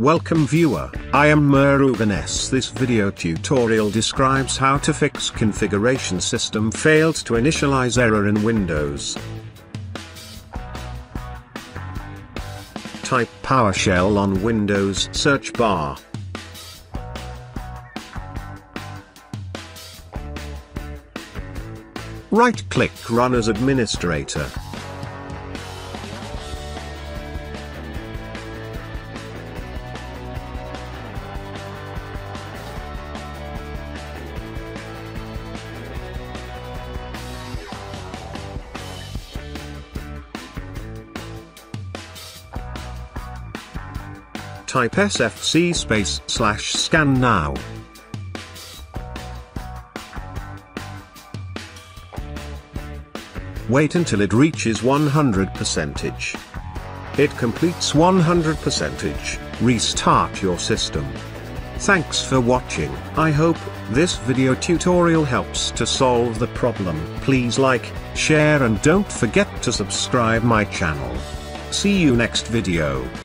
Welcome viewer, I am Murugan S. This video tutorial describes how to fix configuration system failed to initialize error in Windows. Type PowerShell on Windows search bar. Right-click Run as administrator. Type sfc space slash scan now. Wait until it reaches 100%. It completes 100%. Restart your system. Thanks for watching. I hope this video tutorial helps to solve the problem. Please like, share and don't forget to subscribe my channel. See you next video.